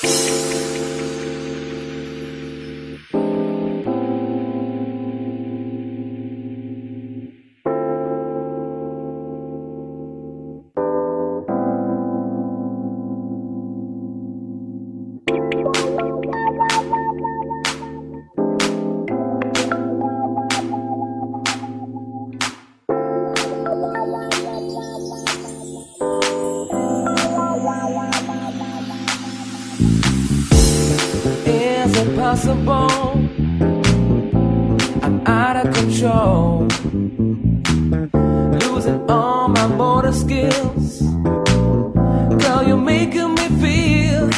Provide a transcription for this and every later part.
Peace. It possible? I'm out of control. Losing all my motor skills. Girl, you're making me feel.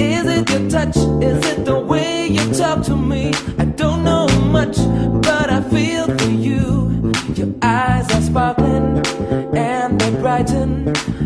Is it your touch? Is it the way you talk to me? I don't know much, but I feel for you. Your eyes are sparkling and they brighten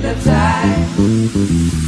hypnotized.